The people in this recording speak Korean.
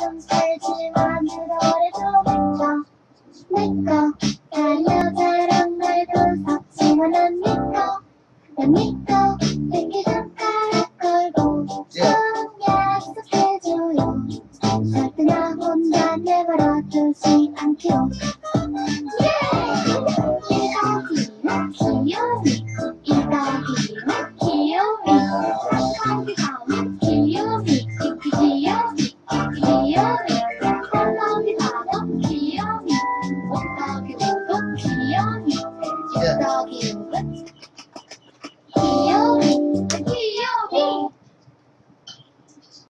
지금 살지만 늙어버려도 내꺼 내꺼 여자랑 말도 섞지만 난 니꺼 난 니꺼 내게 손가락 걸고 예. 좋은 약속해줘요. 절대 나 혼자 내버려두지 않기로. 이거 기억이요 이거 기억이요 그리고 귀여운 이슬 주덕이 웃음